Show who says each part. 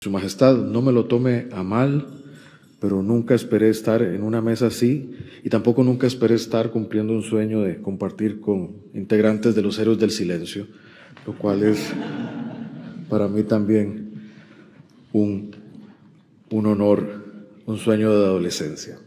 Speaker 1: Su Majestad, no me lo tome a mal, pero nunca esperé estar en una mesa así y tampoco nunca esperé estar cumpliendo un sueño de compartir con integrantes de los Héroes del Silencio, lo cual es para mí también un, un honor, un sueño de adolescencia.